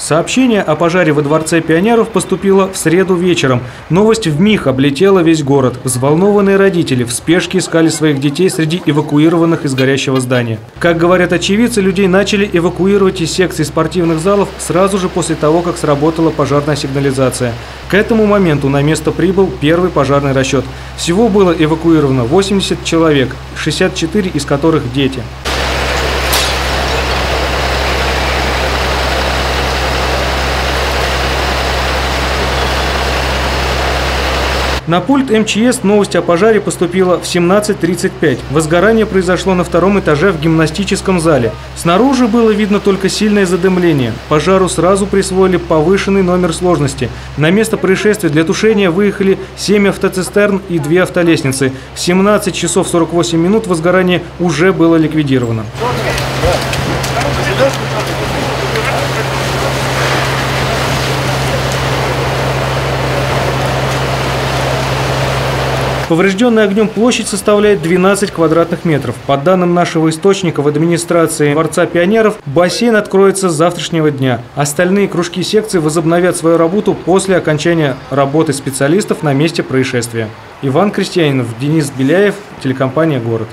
Сообщение о пожаре во Дворце пионеров поступило в среду вечером. Новость в миг облетела весь город. Взволнованные родители в спешке искали своих детей среди эвакуированных из горящего здания. Как говорят очевидцы, людей начали эвакуировать из секций спортивных залов сразу же после того, как сработала пожарная сигнализация. К этому моменту на место прибыл первый пожарный расчет. Всего было эвакуировано 80 человек, 64 из которых дети. На пульт МЧС новость о пожаре поступила в 17.35. Возгорание произошло на втором этаже в гимнастическом зале. Снаружи было видно только сильное задымление. Пожару сразу присвоили повышенный номер сложности. На место происшествия для тушения выехали 7 автоцистерн и 2 автолестницы. В 17 часов 48 минут возгорание уже было ликвидировано. Поврежденная огнем площадь составляет 12 квадратных метров. По данным нашего источника в администрации Дворца пионеров, бассейн откроется с завтрашнего дня. Остальные кружки секции возобновят свою работу после окончания работы специалистов на месте происшествия. Иван Крестьянинов, Денис Беляев, телекомпания «Город».